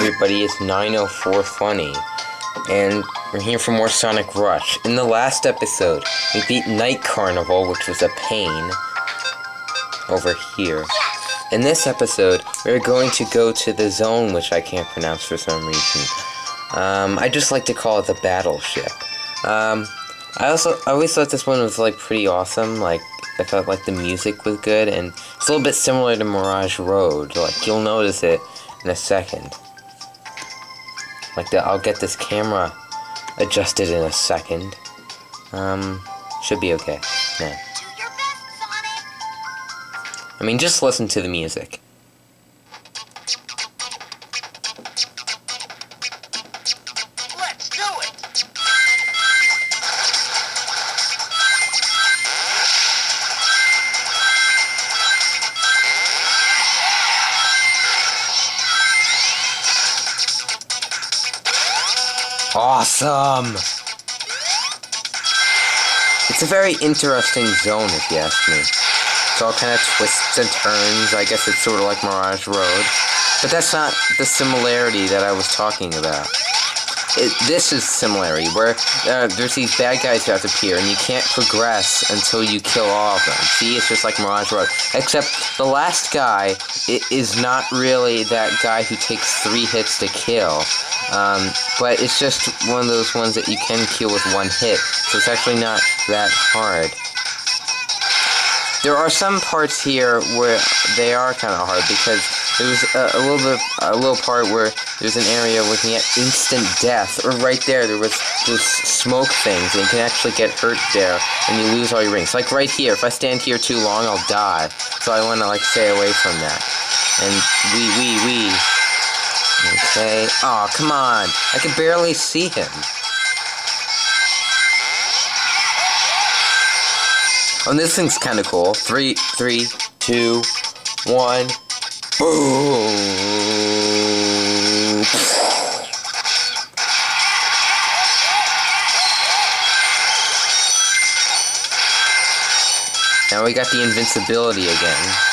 everybody, it's 904 Funny, and we're here for more Sonic Rush. In the last episode, we beat Night Carnival, which was a pain, over here. In this episode, we're going to go to the zone, which I can't pronounce for some reason. Um, I just like to call it the battleship. Um, I also, I always thought this one was, like, pretty awesome, like, I felt like the music was good, and it's a little bit similar to Mirage Road, like, you'll notice it in a second. Like, the, I'll get this camera adjusted in a second. Um, should be okay. Yeah. I mean, just listen to the music. Awesome! It's a very interesting zone, if you ask me. It's all kind of twists and turns. I guess it's sort of like Mirage Road. But that's not the similarity that I was talking about. It, this is similarity, where uh, there's these bad guys who have to appear, and you can't progress until you kill all of them. See, it's just like Mirage Road. Except the last guy is not really that guy who takes three hits to kill. Um, but it's just one of those ones that you can kill with one hit, so it's actually not that hard. There are some parts here where they are kind of hard because there's a, a little bit, a little part where there's an area looking at instant death, or right there there was those smoke things, and you can actually get hurt there, and you lose all your rings. Like right here, if I stand here too long, I'll die. So I want to like stay away from that. And we, we, we. Okay. Oh, come on. I can barely see him. And this thing's kind of cool. Three, three, two, one. Boom. Now we got the invincibility again.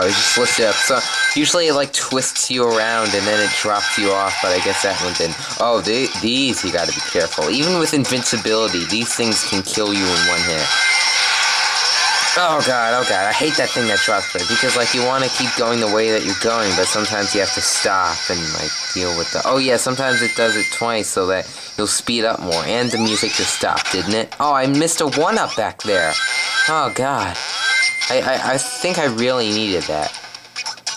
Oh, it just lifts it up. So usually it like twists you around and then it drops you off, but I guess that one didn't. Oh, they, these you gotta be careful. Even with invincibility, these things can kill you in one hit. Oh god, oh god, I hate that thing that drops it because like you want to keep going the way that you're going, but sometimes you have to stop and like deal with the. Oh yeah, sometimes it does it twice so that you'll speed up more, and the music just stopped, didn't it? Oh, I missed a one up back there. Oh god, I I, I think I really needed that.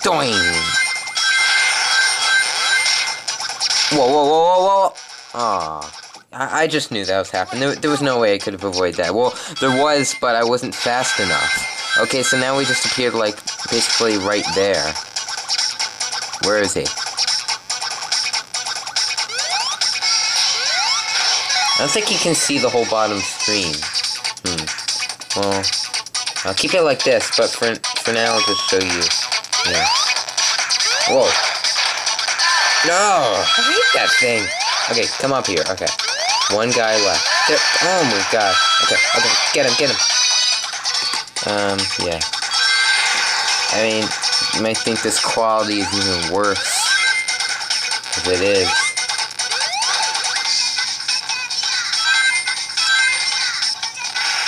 Doing. Whoa whoa whoa whoa whoa. Aw. I, I just knew that was happening. There, there was no way I could have avoided that. Well, there was, but I wasn't fast enough. Okay, so now we just appeared, like, basically right there. Where is he? I don't think you can see the whole bottom screen. Hmm. Well, I'll keep it like this, but for, for now I'll just show you. Yeah. Whoa. No! I hate that thing! Okay, come up here. Okay. One guy left. There. Oh my god. Okay, okay. Get him, get him. Um, yeah. I mean, you might think this quality is even worse. If it is.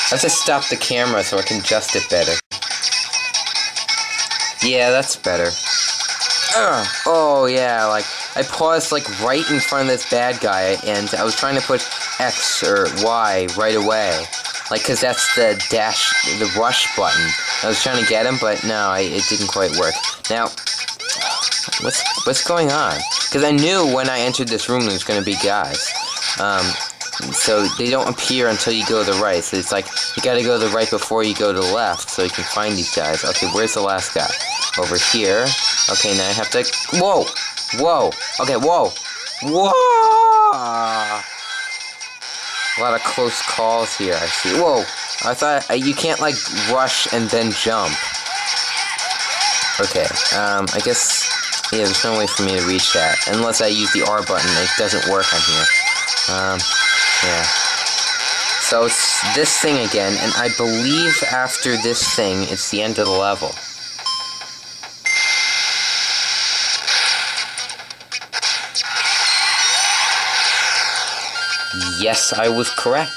I have to stop the camera so I can adjust it better. Yeah, that's better. Oh, yeah, like, I paused, like, right in front of this bad guy, and I was trying to push X or Y right away. Like, because that's the dash, the rush button. I was trying to get him, but no, I, it didn't quite work. Now, what's what's going on? Because I knew when I entered this room there was going to be guys. Um, so they don't appear until you go to the right. So it's like, you gotta go to the right before you go to the left, so you can find these guys. Okay, where's the last guy? Over here. Okay, now I have to... Whoa! Whoa! Okay, whoa! Whoa! A lot of close calls here, I see. Whoa! I thought... Uh, you can't, like, rush and then jump. Okay, um, I guess... Yeah, there's no way for me to reach that. Unless I use the R button, it doesn't work on here. Um, yeah. So it's this thing again, and I believe after this thing, it's the end of the level. Yes, I was correct.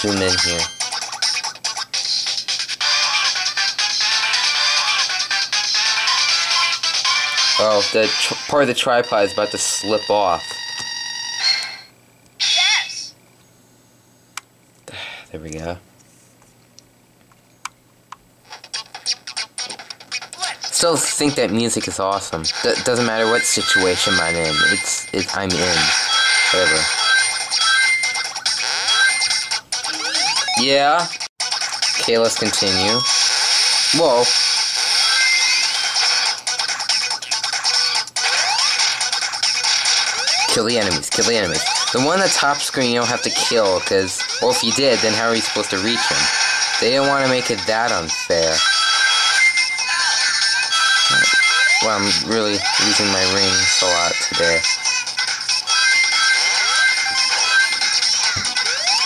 Zoom in here. Oh, the part of the tripod is about to slip off. There we go. Still think that music is awesome. D- doesn't matter what situation I'm in. It's it, I'm in. Whatever. Yeah. Okay, let's continue. Whoa. Kill the enemies, kill the enemies. The one on the top screen you don't have to kill, because, well, if you did, then how are you supposed to reach him? They didn't want to make it that unfair. Well, I'm really using my rings a lot today.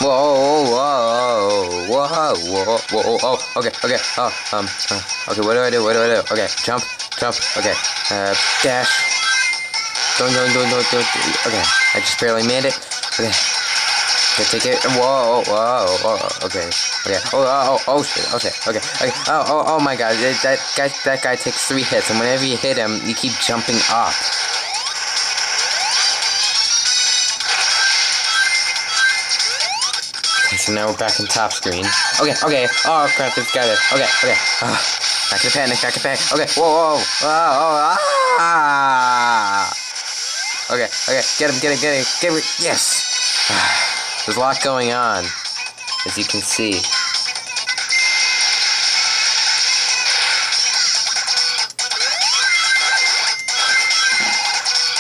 Whoa, whoa, whoa, whoa, whoa, oh, okay, okay, oh, um, uh, okay, what do I do, what do I do? Okay, jump, jump, okay, uh, dash. Don't, don't, don't, don't, don't, okay, I just barely made it, okay. Take it, whoa, whoa, whoa, okay, okay, oh, oh, oh, oh, shit, okay, okay, okay, oh, oh, oh my god, that guy, that guy takes three hits, and whenever you hit him, you keep jumping up. So now we're back in top screen. Okay, okay. Oh crap, this guy there. Okay, okay. Oh, back to panic, back to panic. Okay, whoa, whoa, whoa, oh, ah! Okay, okay, get him, get him, get him, get him. Yes! There's a lot going on, as you can see.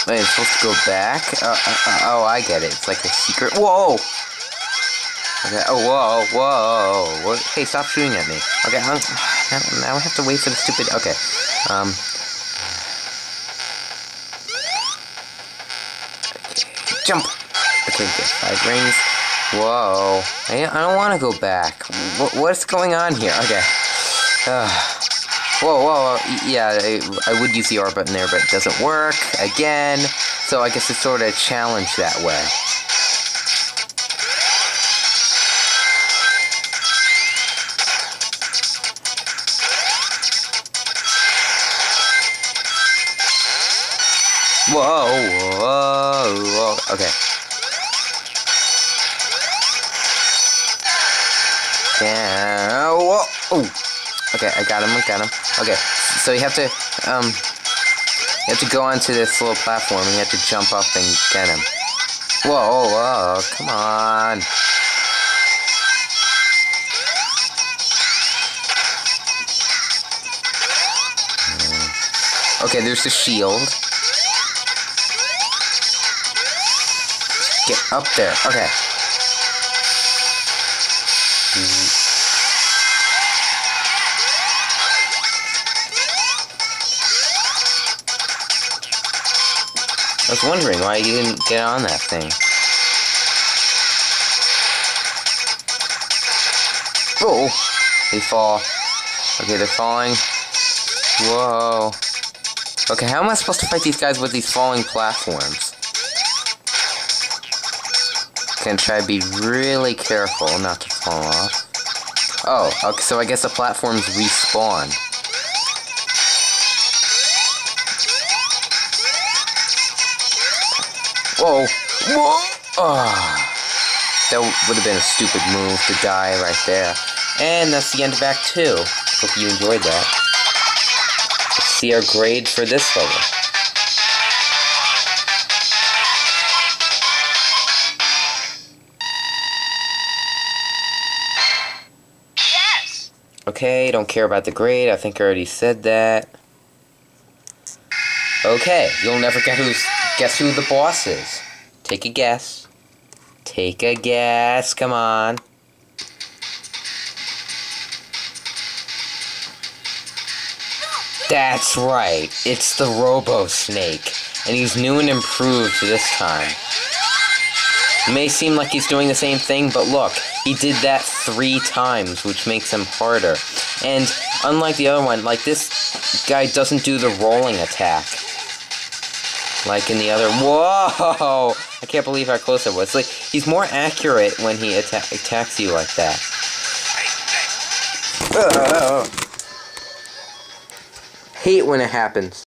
Wait, it's supposed to go back? Uh, uh, uh, oh, I get it. It's like a secret. Whoa! Okay. Oh, whoa, whoa. What? Hey, stop shooting at me. Okay, hung, now, I have to wait for the stupid. Okay. Um. Okay, jump. Okay, five rings. Whoa. I, I don't want to go back. What, what's going on here? Okay. Whoa, whoa, whoa. Yeah, I, I would use the R button there, but it doesn't work. Again. So I guess it's sort of a challenge that way. Whoa, whoa, whoa. Okay. Oh. Okay, I got him. I got him. Okay. So you have to um, you have to go onto this little platform and you have to jump up and get him. Whoa, whoa, come on. Okay, there's the shield. Get up there. Okay. Was wondering why you didn't get on that thing. Oh! They fall. Okay, they're falling. Whoa. Okay, how am I supposed to fight these guys with these falling platforms? Gonna try to be really careful not to fall off. Oh, okay, so I guess the platforms respawn. Whoa! Whoa! Oh. That would have been a stupid move to die right there. And that's the end of Act 2. Hope you enjoyed that. Let's see our grade for this level. Yes! Okay, don't care about the grade. I think I already said that. Okay, you'll never get who's guess who the boss is. Take a guess. Take a guess. Come on. That's right. It's the Robo Snake, and he's new and improved this time. It may seem like he's doing the same thing, but look, he did that three times, which makes him harder. And unlike the other one, like this guy doesn't do the rolling attack. Like in the other. Whoa! I can't believe how close I was. Like he's more accurate when he atta- attacks you like that. Hate when it happens.